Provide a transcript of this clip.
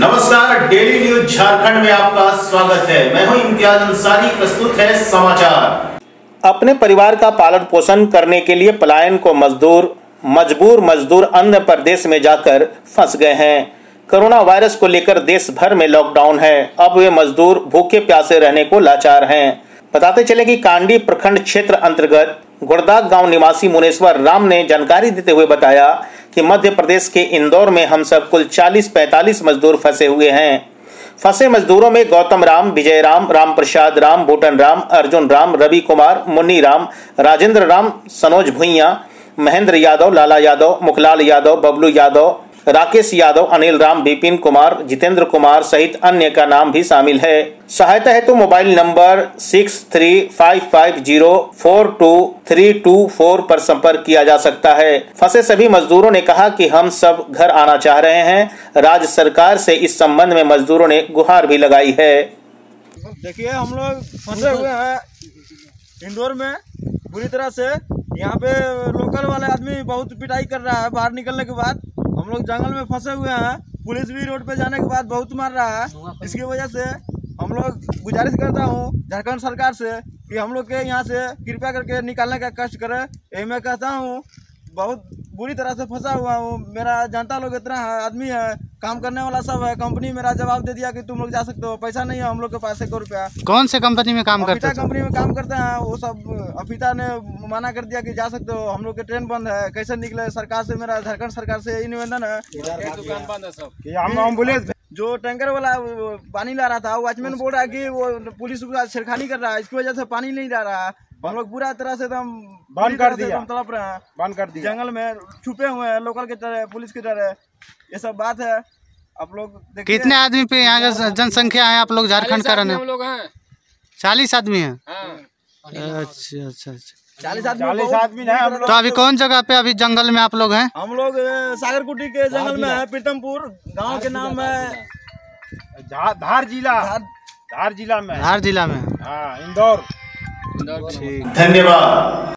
नमस्कार, daily news Jharkhand में आपका स्वागत है। मैं हूँ इम्तियाज़ अंसारी, प्रस्तुत है समाचार। अपने परिवार का पालन पोषण करने के लिए पलायन को मजदूर, मजबूर मजदूर अन्य प्रदेश में जाकर फंस गए हैं। कोरोना वायरस को लेकर देश भर में लॉकडाउन है। अब वे मजदूर भूखे प्यासे रहने को लाचार हैं। बताते चले कि कांडी प्रखंड क्षेत्र अंतर्गत गुड़दाग गाँव निवासी मुनेश्वर राम ने जानकारी देते हुए बताया कि मध्य प्रदेश के इंदौर में हम सब कुल 40-45 मजदूर फंसे हुए हैं। फंसे मजदूरों में गौतम राम, विजय राम राम प्रसाद राम भूटन राम, अर्जुन राम, रवि कुमार, मुन्नी राम, राजेंद्र राम सनोज भुइया, महेंद्र यादव, लाला यादव, मुखलाल यादव, बबलू यादव राकेश यादव, अनिल राम विपिन कुमार, जितेंद्र कुमार सहित अन्य का नाम भी शामिल है। सहायता हेतु तो mobile number six three five five zero four two three two four पर संपर्क किया जा सकता है। फंसे सभी मजदूरों ने कहा कि हम सब घर आना चाह रहे हैं। राज्य सरकार से इस संबंध में मजदूरों ने गुहार भी लगाई है। देखिए, हम लोग फंसे हुए हैं इंदौर में। बुरी तरह से यहाँ पे लोकल वाले आदमी बहुत पिटाई कर रहा है बाहर निकलने के बाद। हम लोग जंगल में फंसे हुए हैं। पुलिस भी रोड पे जाने के बाद बहुत मार रहा है। इसकी वजह से हम लोग गुजारिश करता हूँ झारखंड सरकार से कि हम लोग के यहाँ से कृपया करके निकालने का कष्ट करें। यही मैं कहता हूँ बहुत बुरी तरह से फंसा हुआ हूँ। मेरा जनता लोग इतना है आदमी है काम करने वाला सब है। कंपनी मेरा जवाब दे दिया कि तुम लोग जा सकते हो। पैसा नहीं है हम लोग के पास एक रुपया। कौन से कंपनी में काम करते थे कंपनी में काम करते हैं। वो सब अफीता ने मना कर दिया कि जा सकते हो। हम लोग के ट्रेन बंद है। कैसे निकले? सरकार से मेरा झारखंड सरकार से यही निवेदन है। हम एंबुलेंस जो टैंकर वाला पानी ला रहा था वॉचमैन बोल रहा है कि वो पुलिस छेड़खानी कर रहा है। इसकी वजह से पानी नहीं ला रहा है। हम लोग पूरा तरह से एकदम बंद कर दिया। हम तड़प रहे हैं। बंद कर दिया। जंगल में छुपे हुए हैं लोकल के तरह पुलिस की तरह ये सब बात है। आप लोग कितने आदमी पे यहाँ का जनसंख्या है आप लोग झारखंड का रहने चालीस आदमी है? अच्छा अच्छा अच्छा। चालीस आदमी चालीस आदमी है तो अभी कौन जगह पे अभी जंगल में आप लोग हैं? हम लोग सागर कुटी के जंगल में है प्रीतमपुर गाँव के नाम है। धार जिला। धार- जिला में। धार जिला में। हाँ इंदौर। धन्यवाद।